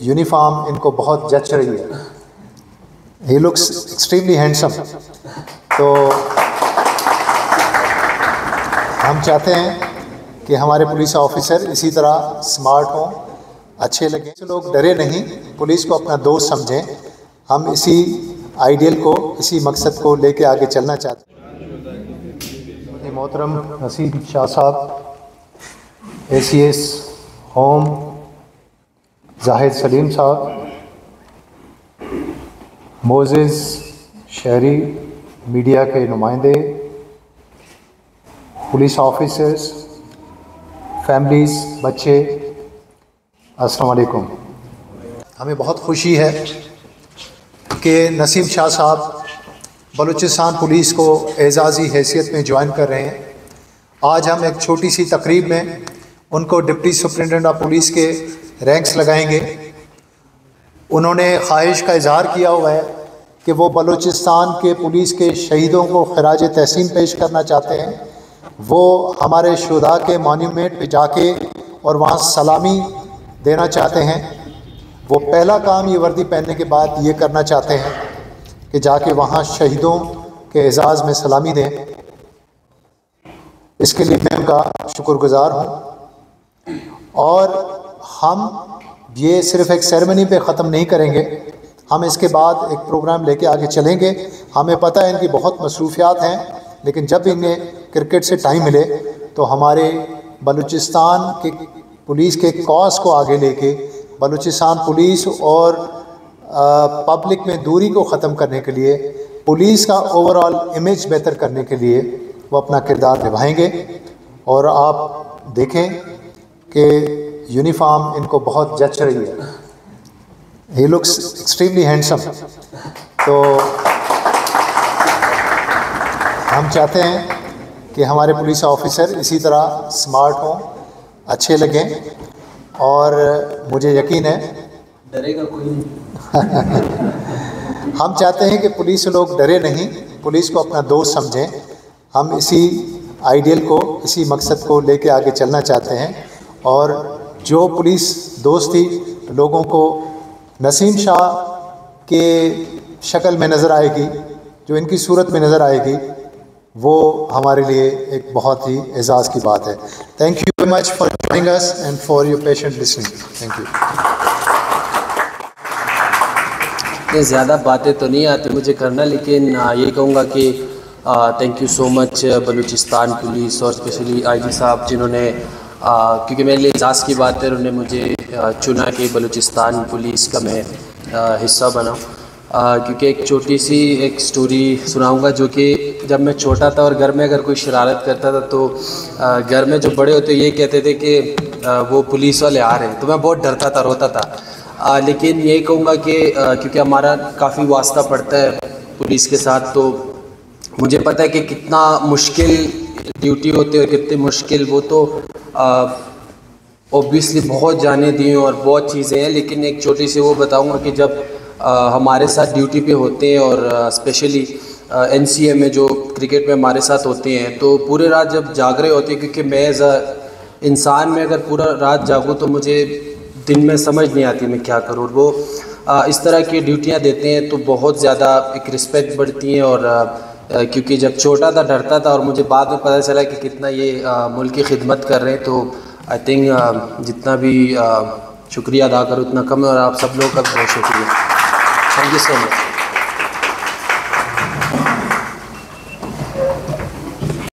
Uniform इनको बहुत जच रही है। ही लुक्स एक्सट्रीमली हैंडसम तो हम चाहते हैं कि हमारे पुलिस ऑफिसर इसी तरह स्मार्ट हों, अच्छे लगें। लोग डरे नहीं पुलिस को अपना दोस्त समझें। हम इसी आइडियल को, इसी मकसद को लेके आगे चलना चाहते हैं। मोहतरम नसीब शाह साहब A C S home Zahid Saleem साहब मोजेस शहरी मीडिया के नुमाइंदे, पुलिस ऑफिसर्स, फैमिलीज़, बच्चे, अस्सलाम वालेकुम। हमें बहुत खुशी है कि नसीम शाह साहब बलूचिस्तान पुलिस को एजाज़ी हैसियत में ज्वाइन कर रहे हैं। आज हम एक छोटी सी तकरीब में उनको डिप्टी सुप्रिटेंडेंट ऑफ़ पुलिस के रैंक्स लगाएँगे। उन्होंने ख्वाहिश का इजहार किया हुआ है कि वो बलूचिस्तान के पुलिस के शहीदों को खराज तहसीन पेश करना चाहते हैं। वो हमारे शुदा के मोन्यूमेंट पे जाके और वहाँ सलामी देना चाहते हैं। वो पहला काम ये वर्दी पहनने के बाद ये करना चाहते हैं कि जाके वहाँ शहीदों के एजाज़ में सलामी दें। इसके लिए मैं उनका शुक्रगुजार हूँ। और हम ये सिर्फ़ एक सेरेमनी पे ख़त्म नहीं करेंगे। हम इसके बाद एक प्रोग्राम लेके आगे चलेंगे। हमें पता है इनकी बहुत मसरूफियात हैं, लेकिन जब इन्हें क्रिकेट से टाइम मिले तो हमारे बलूचिस्तान के पुलिस के कॉज को आगे लेके, बलूचिस्तान पुलिस और पब्लिक में दूरी को ख़त्म करने के लिए, पुलिस का ओवरऑल इमेज बेहतर करने के लिए वो अपना किरदार निभाएँगे। और आप देखें कि यूनिफॉर्म इनको बहुत जच रही है। ही लुक्स एक्सट्रीमली हैंडसम तो हम चाहते हैं कि हमारे पुलिस ऑफिसर इसी तरह स्मार्ट हों अच्छे लगें और मुझे यकीन है डरेगा कोई हम चाहते हैं कि पुलिस लोग डरे नहीं पुलिस को अपना दोस्त समझें। हम इसी आइडियल को इसी मकसद को लेके आगे चलना चाहते हैं और जो पुलिस दोस्ती लोगों को नसीम शाह के शक्ल में नज़र आएगी, जो इनकी सूरत में नज़र आएगी, वो हमारे लिए एक बहुत ही एजाज़ की बात है। Thank you very much for joining us and for your patient listening thank you इतनी ज़्यादा बातें तो नहीं आती मुझे करना, लेकिन ये कहूँगा कि thank you so much Balochistan police और स्पेशली आईजी साहब, जिन्होंने आ, क्योंकि मेरे लिए एजाज़ की बात है उन्होंने मुझे चुना कि बलूचिस्तान पुलिस का मैं हिस्सा बनाऊँ। क्योंकि एक छोटी सी एक स्टोरी सुनाऊँगा जो कि जब मैं छोटा था और घर में अगर कोई शरारत करता था तो घर में जो बड़े होते ये कहते थे कि वो पुलिस वाले आ रहे हैं। तो मैं बहुत डरता था रोता था। आ, लेकिन यही कहूँगा कि क्योंकि हमारा काफ़ी वास्ता पड़ता है पुलिस के साथ तो मुझे पता है कि कितना मुश्किल ड्यूटी होती है और कितनी मुश्किल वो तो ओबियसली बहुत जाने दिए और बहुत चीज़ें हैं लेकिन एक छोटी सी वो बताऊँगा कि जब आ, हमारे साथ ड्यूटी पे होते हैं और स्पेशली एन सी ए में जो क्रिकेट में हमारे साथ होते हैं तो पूरे रात जब जाग रहे होते हैं क्योंकि मैं एज इंसान में अगर पूरा रात जागूँ तो मुझे दिन में समझ नहीं आती मैं क्या करूँ। वो आ, इस तरह की ड्यूटियाँ देते हैं तो बहुत ज़्यादा एक रिस्पेक्ट बढ़ती हैं और आ, क्योंकि जब छोटा था, डरता था और मुझे बाद में पता चला कि कितना ये मुल्क की खिदमत कर रहे हैं तो आई थिंक जितना भी शुक्रिया अदा करो, उतना कम है और आप सब लोगों का बहुत शुक्रिया। Thank you so much